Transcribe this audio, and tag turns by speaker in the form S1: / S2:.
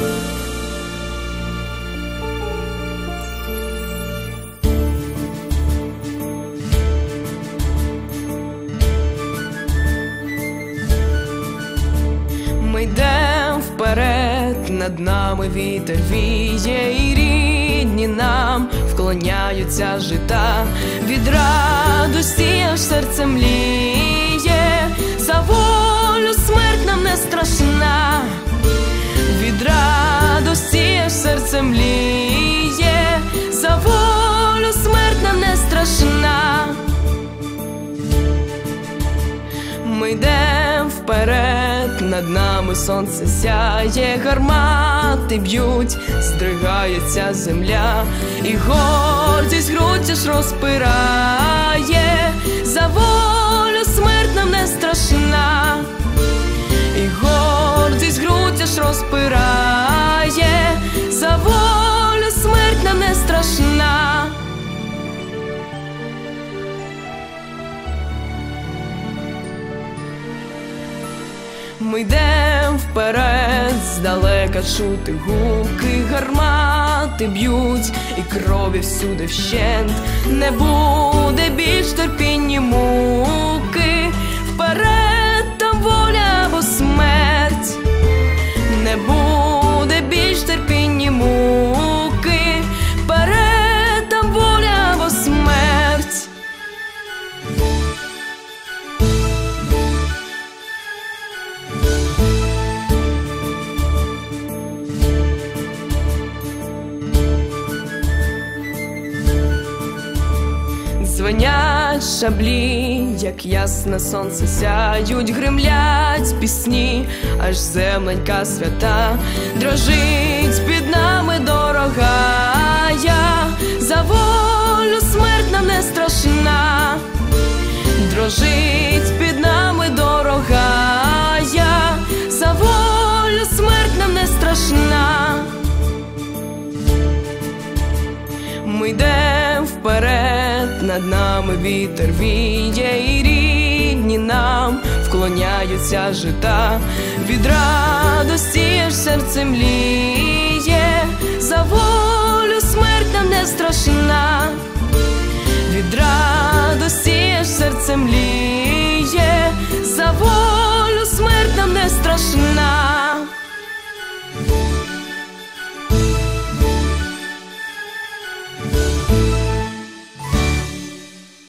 S1: Ми йдемо вперед, над нами вітер віє, і рідні нам вклоняються жита від радості. Ми йдем вперед, над нами сонце сяє, гармати б'ють, здригається земля, і гордість грудь аж розпирає, за волю смерть нам не страшна, і гордість грудь аж розпирає, Ми йдем вперед, здалека чути гуки, гармати б'ють, і крові всюди вщент, не буде більш терпінні муки, вперед Дзвонять шаблі, як ясне сонце сяють, гримлять пісні, аж земленька свята дрожить під нами дорогая, за волю смерть нам не страшна, дрожить під нами дорогая, за волю смерть нам не страшна. Ми йдем вперед, над нами вітер віє, і рідні нам вклоняються жита, від радості аж серце мліє, за волю смерть нам не страшна,